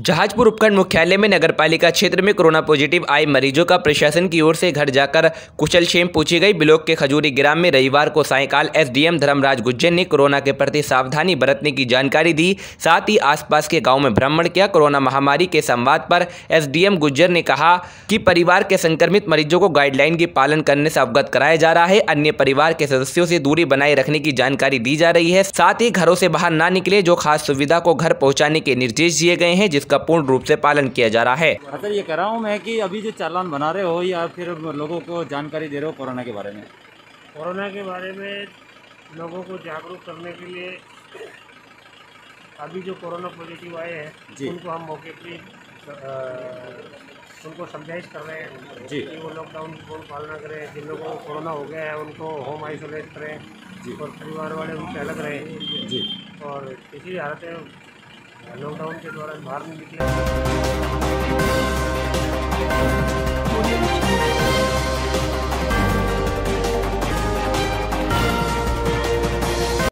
जहाजपुर उपखंड मुख्यालय में नगरपालिका क्षेत्र में कोरोना पॉजिटिव आए मरीजों का प्रशासन की ओर से घर जाकर कुशल क्षेम पूछी गई। ब्लॉक के खजूरी ग्राम में रविवार को सायकाल एसडीएम धर्मराज गुज्जर ने कोरोना के प्रति सावधानी बरतने की जानकारी दी। साथ ही आसपास के गाँव में भ्रमण किया। कोरोना महामारी के संवाद पर एसडीएम गुज्जर ने कहा कि परिवार के संक्रमित मरीजों को गाइडलाइन की पालन करने से अवगत कराया जा रहा है। अन्य परिवार के सदस्यों से दूरी बनाए रखने की जानकारी दी जा रही है। साथ ही घरों से बाहर ना निकले, जो खास सुविधा को घर पहुँचाने के निर्देश दिए गए हैं, जिसका पूर्ण रूप से पालन किया जा रहा है। सर ये कह रहा हूँ मैं कि अभी जो चालान बना रहे हो या फिर लोगों को जानकारी दे रहे हो कोरोना के बारे में? कोरोना के बारे में लोगों को जागरूक करने के लिए अभी जो कोरोना पॉजिटिव आए हैं उनको हम मौके पर उनको समझाइश कर रहे हैं जी। कि वो लॉकडाउन की पूर्ण पालना करें जिन लोगों को कोरोना हो गया है उनको होम आइसोलेट करें और परिवार वाले उनसे अलग रहें। जी। और इसी हालत में लॉकडाउन के दौरान बाहर नहीं निकले।